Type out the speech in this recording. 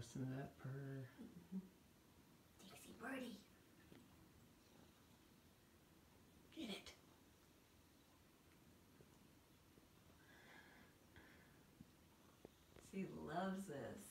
listen to that purr. Mm -hmm. Birdie. Get it. She loves this.